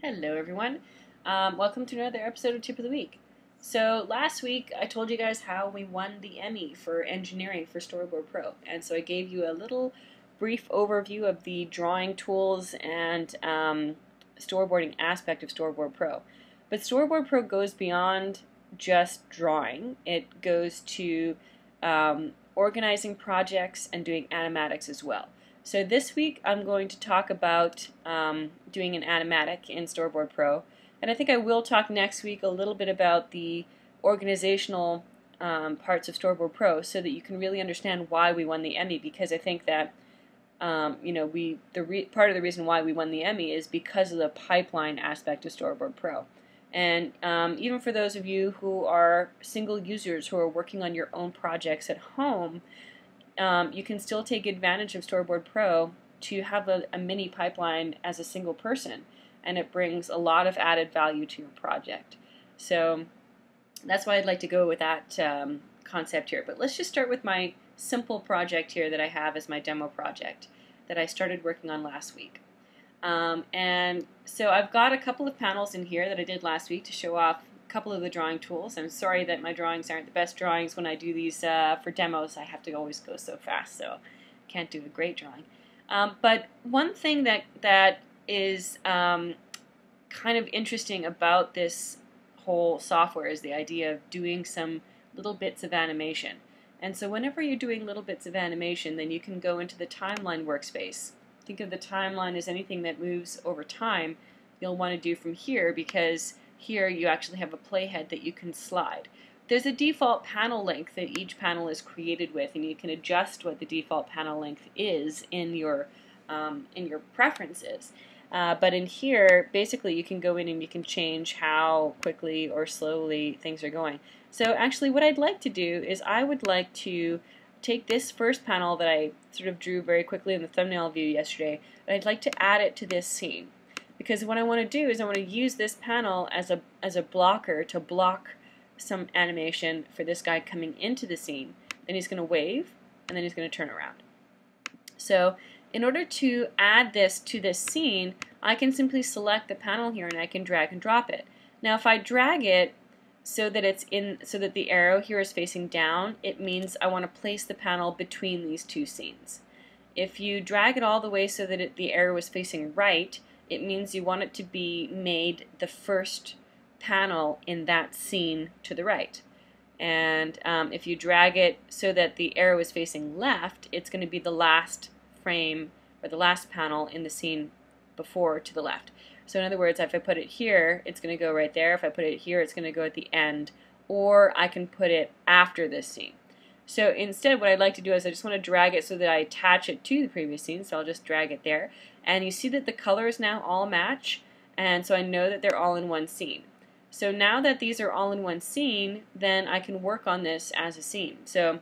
Hello, everyone. Um, welcome to another episode of Tip of the Week. So, last week I told you guys how we won the Emmy for engineering for Storyboard Pro, and so I gave you a little brief overview of the drawing tools and um, storyboarding aspect of Storyboard Pro. But Storyboard Pro goes beyond just drawing, it goes to um, organizing projects and doing animatics as well. So this week I'm going to talk about um, doing an animatic in Storyboard Pro. And I think I will talk next week a little bit about the organizational um, parts of Storyboard Pro so that you can really understand why we won the Emmy because I think that um, you know we the part of the reason why we won the Emmy is because of the pipeline aspect of Storyboard Pro. And um, even for those of you who are single users who are working on your own projects at home, um, you can still take advantage of Storyboard Pro to have a, a, mini pipeline as a single person, and it brings a lot of added value to your project. So that's why I'd like to go with that um, concept here. But let's just start with my simple project here that I have as my demo project that I started working on last week. Um, and so I've got a couple of panels in here that I did last week to show off couple of the drawing tools. I'm sorry that my drawings aren't the best drawings when I do these uh, for demos. I have to always go so fast, so can't do a great drawing. Um, but one thing that that is um, kind of interesting about this whole software is the idea of doing some little bits of animation. And so whenever you're doing little bits of animation, then you can go into the timeline workspace. Think of the timeline as anything that moves over time you'll want to do from here because here you actually have a playhead that you can slide. There's a default panel length that each panel is created with, and you can adjust what the default panel length is in your um, in your preferences. Uh, but in here, basically, you can go in and you can change how quickly or slowly things are going. So actually, what I'd like to do is I would like to take this first panel that I sort of drew very quickly in the thumbnail view yesterday, and I'd like to add it to this scene because what I want to do is I want to use this panel as a as a blocker to block some animation for this guy coming into the scene. Then he's going to wave and then he's going to turn around. So in order to add this to this scene, I can simply select the panel here and I can drag and drop it. Now if I drag it so that it's in so that the arrow here is facing down, it means I want to place the panel between these two scenes. If you drag it all the way so that it, the arrow is facing right, it means you want it to be made the first panel in that scene to the right. And um, if you drag it so that the arrow is facing left, it's going to be the last frame or the last panel in the scene before to the left. So in other words, if I put it here, it's going to go right there. If I put it here, it's going to go at the end. Or I can put it after this scene. So instead, what I'd like to do is I just want to drag it so that I attach it to the previous scene. So I'll just drag it there. And you see that the colors now all match. And so I know that they're all in one scene. So now that these are all in one scene, then I can work on this as a scene. So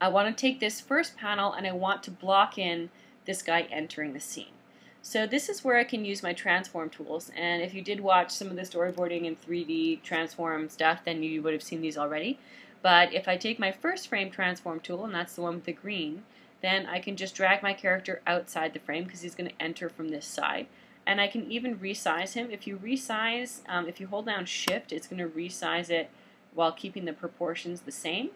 I want to take this first panel and I want to block in this guy entering the scene. So this is where I can use my transform tools. And if you did watch some of the storyboarding and 3D transform stuff, then you would have seen these already. But if I take my first frame transform tool, and that's the one with the green, then I can just drag my character outside the frame because he's going to enter from this side. And I can even resize him. If you resize, um, if you hold down shift, it's going to resize it while keeping the proportions the same.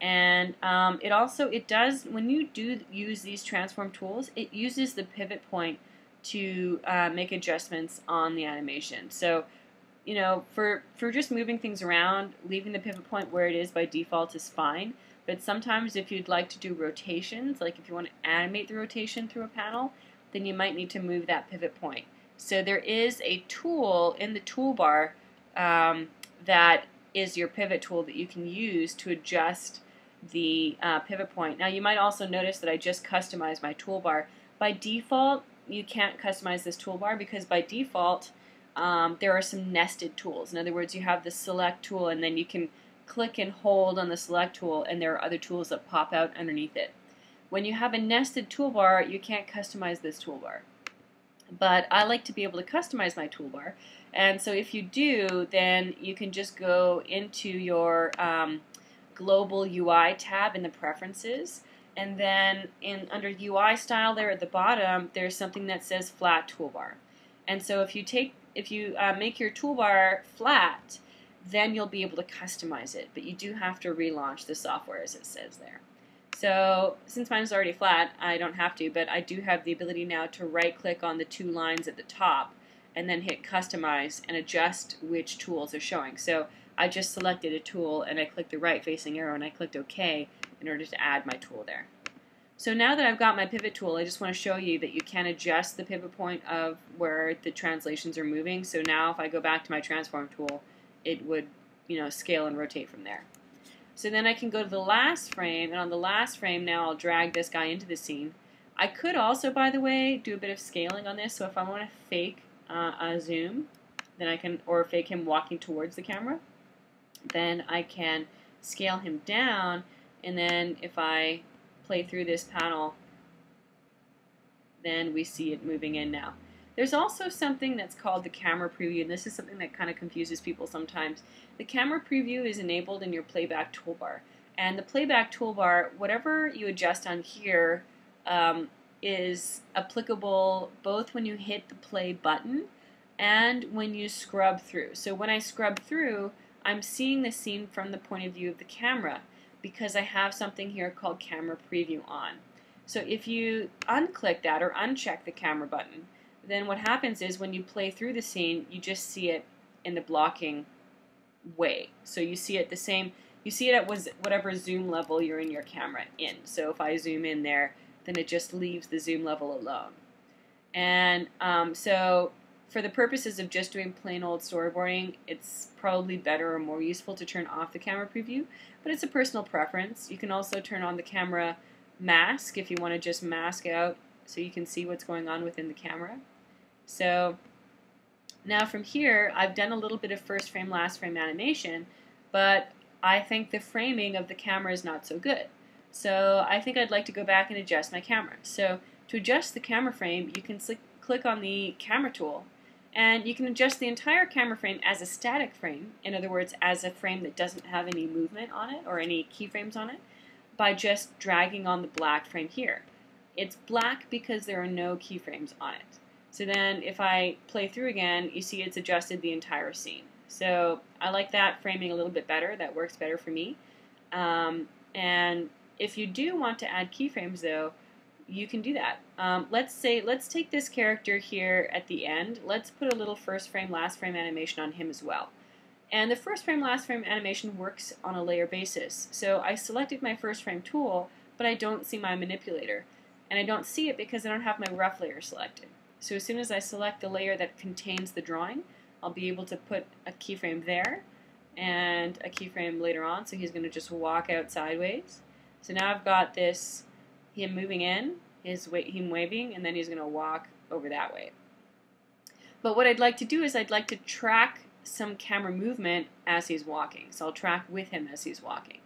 And um, it also, it does, when you do use these transform tools, it uses the pivot point to uh, make adjustments on the animation. So you know, for, for just moving things around, leaving the pivot point where it is by default is fine. But sometimes if you'd like to do rotations, like if you want to animate the rotation through a panel, then you might need to move that pivot point. So there is a tool in the toolbar um, that is your pivot tool that you can use to adjust the uh, pivot point. Now you might also notice that I just customized my toolbar. By default, you can't customize this toolbar because by default, um, there are some nested tools. In other words, you have the select tool and then you can click and hold on the select tool and there are other tools that pop out underneath it. When you have a nested toolbar, you can't customize this toolbar. But I like to be able to customize my toolbar. And so if you do, then you can just go into your um, global UI tab in the preferences. And then in under UI style there at the bottom, there's something that says flat toolbar. And so if you take if you uh, make your toolbar flat, then you'll be able to customize it. But you do have to relaunch the software as it says there. So since mine is already flat, I don't have to, but I do have the ability now to right click on the two lines at the top and then hit customize and adjust which tools are showing. So I just selected a tool and I clicked the right facing arrow and I clicked OK in order to add my tool there. So now that I've got my pivot tool, I just want to show you that you can adjust the pivot point of where the translations are moving. So now if I go back to my transform tool, it would you know, scale and rotate from there. So then I can go to the last frame, and on the last frame now I'll drag this guy into the scene. I could also, by the way, do a bit of scaling on this. So if I want to fake uh, a zoom, then I can, or fake him walking towards the camera, then I can scale him down, and then if I play through this panel, then we see it moving in now. There's also something that's called the camera preview, and this is something that kind of confuses people sometimes. The camera preview is enabled in your playback toolbar. And the playback toolbar, whatever you adjust on here, um, is applicable both when you hit the play button and when you scrub through. So when I scrub through, I'm seeing the scene from the point of view of the camera because I have something here called camera preview on. So if you unclick that or uncheck the camera button, then what happens is when you play through the scene, you just see it in the blocking way. So you see it the same, you see it at was whatever zoom level you're in your camera in. So if I zoom in there, then it just leaves the zoom level alone. And um, so for the purposes of just doing plain old storyboarding, it's probably better or more useful to turn off the camera preview, but it's a personal preference. You can also turn on the camera mask if you want to just mask out so you can see what's going on within the camera. So now from here, I've done a little bit of first frame, last frame animation, but I think the framing of the camera is not so good. So I think I'd like to go back and adjust my camera. So to adjust the camera frame, you can click on the camera tool and you can adjust the entire camera frame as a static frame, in other words, as a frame that doesn't have any movement on it or any keyframes on it, by just dragging on the black frame here. It's black because there are no keyframes on it. So then if I play through again, you see it's adjusted the entire scene. So I like that framing a little bit better. That works better for me. Um, and if you do want to add keyframes though, you can do that. Um, let's say, let's take this character here at the end. Let's put a little first frame, last frame animation on him as well. And the first frame, last frame animation works on a layer basis. So I selected my first frame tool, but I don't see my manipulator. And I don't see it because I don't have my rough layer selected. So as soon as I select the layer that contains the drawing, I'll be able to put a keyframe there and a keyframe later on, so he's going to just walk out sideways. So now I've got this, him moving in, his him waving, and then he's going to walk over that way. But what I'd like to do is I'd like to track some camera movement as he's walking. So I'll track with him as he's walking.